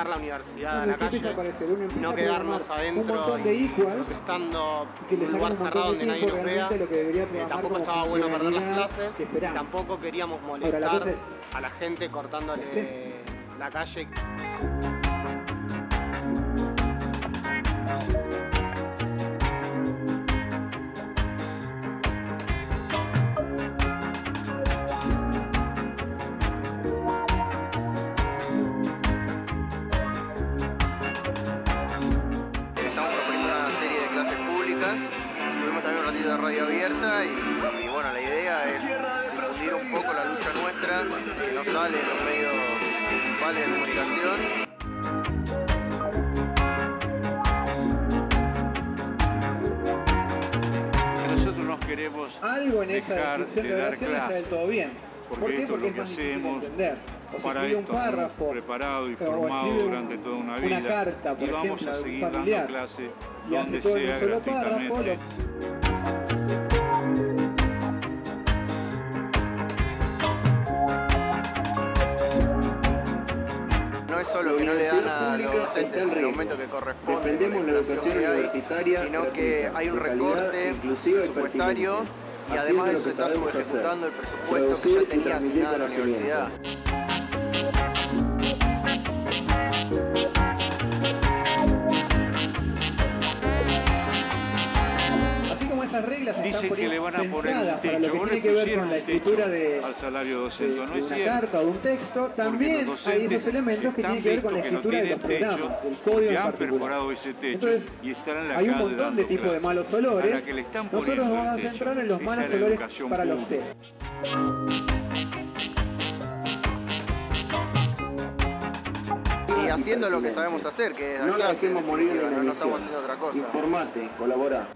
sacar la universidad a la Entonces, ¿qué calle no quedarnos adentro un montón de y equals estando que en un lugar cerrado de donde nadie nos vea. Eh, tampoco estaba bueno perder las clases tampoco queríamos molestar a la gente cortándole la calle. Radio abierta y, y bueno, la idea es difundir un poco la lucha nuestra que no sale en los medios principales de comunicación. Nosotros nos queremos Algo en esa descripción de dar oración no está del todo bien. porque ¿Por qué? esto Porque es es lo más que difícil de hacemos entender. O para escribe un párrafo, preparado y formado un- durante toda una una vida carta, por y vamos ejemplo, a seguir familiar, dando clase y hace todo en sea un solo párrafo. No es solo que no le dan a los docentes el aumento que corresponde Defendemos la educación que hay, universitaria sino que hay un recorte presupuestario y además de eso que está subejecutando el presupuesto que ya tenía asignado a la universidad. Reglas Dicen que le van a poner un para lo techo. que tiene que ver con la techo escritura de, al salario de- docente, ¿no de es una cierto? carta o de un texto, también hay esos elementos que tienen que ver con la no escritura de los techo, programas, del código en han particular. perforado ese techo Entonces, y están en la hay un montón de tipos de malos olores. la que le están Nosotros nos vamos a techo, centrar en los malos olores para los test. Y haciendo lo que sabemos hacer, que es No la dejemos morir de no, estamos haciendo otra cosa. Informate, colabora.